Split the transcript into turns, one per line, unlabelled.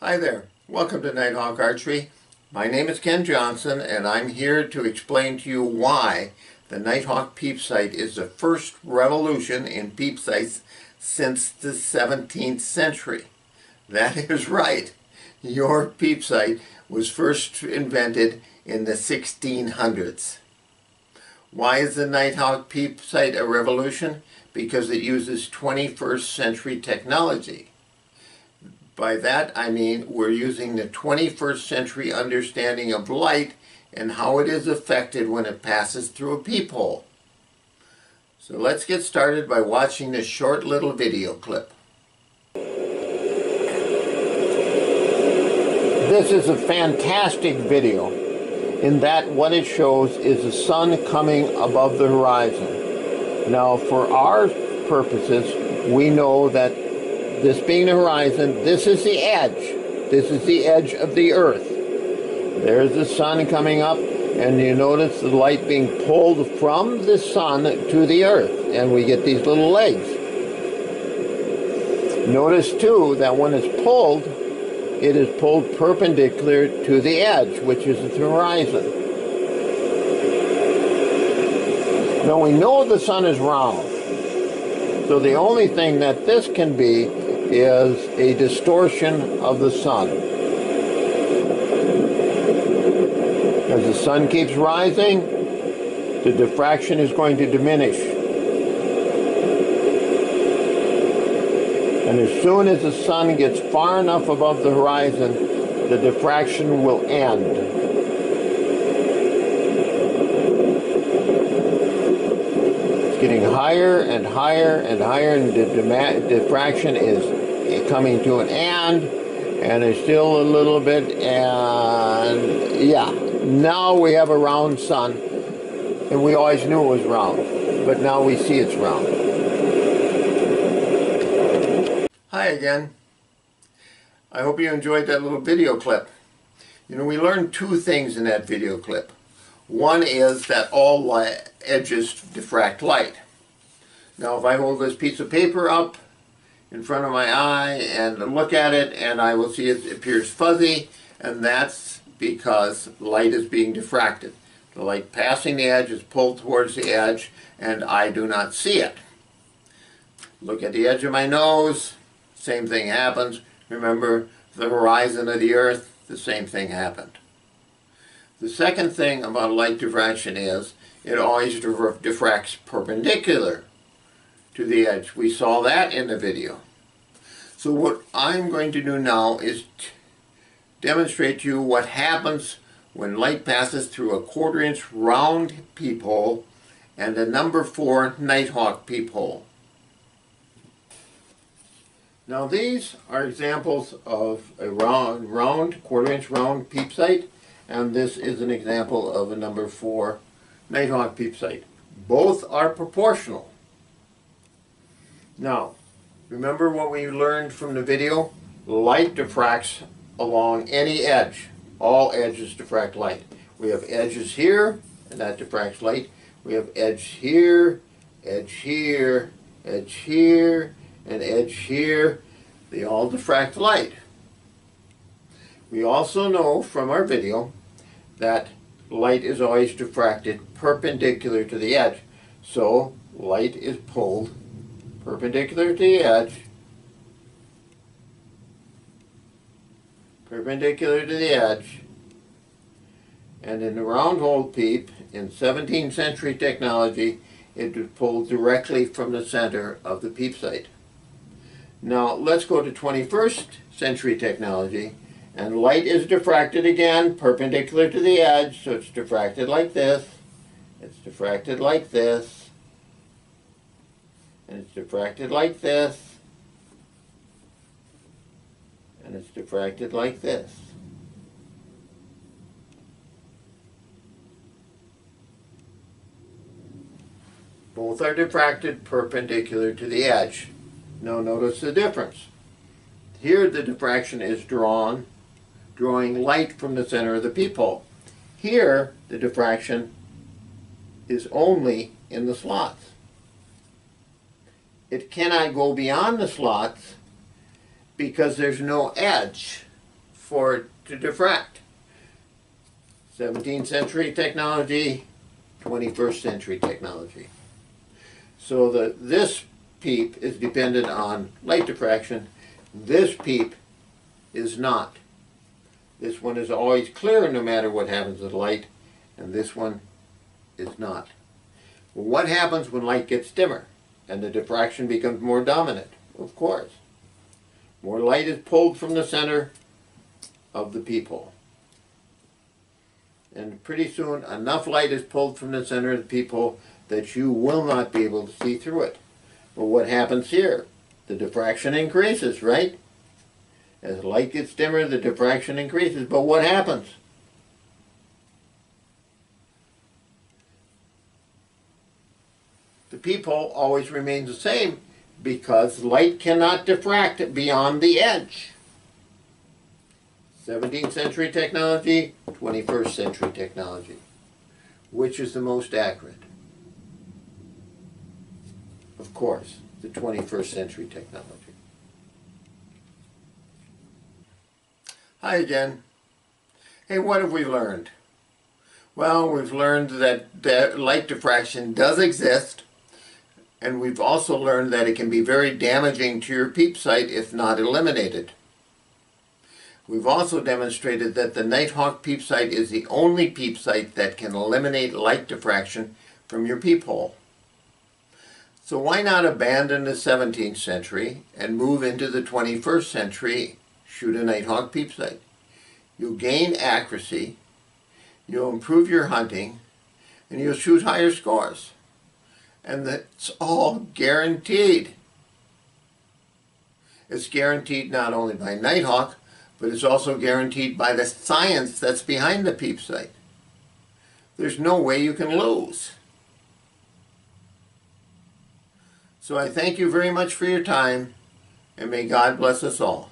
Hi there, welcome to Nighthawk Archery. My name is Ken Johnson and I'm here to explain to you why the Nighthawk peep sight is the first revolution in peep sights since the 17th century. That is right, your peep sight was first invented in the 1600s. Why is the Nighthawk peep sight a revolution? Because it uses 21st century technology. By that I mean we're using the 21st century understanding of light and how it is affected when it passes through a peephole. So let's get started by watching this short little video clip. This is a fantastic video in that what it shows is the sun coming above the horizon. Now for our purposes, we know that this being the horizon, this is the edge. This is the edge of the earth. There's the sun coming up, and you notice the light being pulled from the sun to the earth, and we get these little legs. Notice too that when it's pulled, it is pulled perpendicular to the edge, which is the horizon. Now we know the sun is round, so the only thing that this can be is a distortion of the sun. As the sun keeps rising, the diffraction is going to diminish. And as soon as the sun gets far enough above the horizon, the diffraction will end. Getting higher and higher and higher, and the diffraction is coming to an end and it's still a little bit and yeah. Now we have a round sun and we always knew it was round but now we see it's round. Hi again. I hope you enjoyed that little video clip. You know we learned two things in that video clip one is that all edges diffract light now if I hold this piece of paper up in front of my eye and look at it and I will see it appears fuzzy and that's because light is being diffracted. The light passing the edge is pulled towards the edge and I do not see it. Look at the edge of my nose, same thing happens. Remember the horizon of the earth, the same thing happened. The second thing about light diffraction is it always diffracts perpendicular to the edge. We saw that in the video. So what I'm going to do now is demonstrate to you what happens when light passes through a quarter inch round peephole and a number 4 Nighthawk peephole. Now these are examples of a round, round quarter inch round peep sight and this is an example of a number 4 Nighthawk peep sight. Both are proportional. Now, remember what we learned from the video? Light diffracts along any edge. All edges diffract light. We have edges here, and that diffracts light. We have edge here, edge here, edge here, and edge here. They all diffract light. We also know from our video that light is always diffracted perpendicular to the edge. So light is pulled perpendicular to the edge, perpendicular to the edge, and in the round hole peep, in 17th century technology, it was pulled directly from the center of the peep sight. Now let's go to 21st century technology, and light is diffracted again, perpendicular to the edge, so it's diffracted like this, it's diffracted like this, and it's diffracted like this, and it's diffracted like this. Both are diffracted perpendicular to the edge. Now notice the difference. Here the diffraction is drawn, drawing light from the center of the peephole. Here the diffraction is only in the slots it cannot go beyond the slots because there's no edge. for it to diffract. 17th century technology, 21st century technology. So the, this peep is dependent on light diffraction. This peep is not. This one is always clear no matter what happens with light, and this one is not. What happens when light gets dimmer and the diffraction becomes more dominant? Of course. More light is pulled from the center of the peephole. And pretty soon enough light is pulled from the center of the peephole that you will not be able to see through it. But what happens here? The diffraction increases, right? As light gets dimmer, the diffraction increases. But what happens? The peephole always remains the same because light cannot diffract beyond the edge. 17th century technology, 21st century technology. Which is the most accurate? Of course, the 21st century technology. Hi again. Hey, what have we learned? Well, we've learned that, light diffraction does exist, and we've also learned that it can be very damaging to your peep sight if not eliminated. We've also demonstrated that the Nighthawk peep sight is the only peep sight that can eliminate light diffraction from your peephole. So why not abandon the 17th century and move into the 21st century, shoot a Nighthawk peep sight? You'll gain accuracy, you'll improve your hunting, and you'll shoot higher scores. And that's all guaranteed. It's guaranteed not only by Nighthawk, but it's also guaranteed by the science that's behind the peep sight. There's no way you can lose. So I thank you very much for your time, and may God bless us all.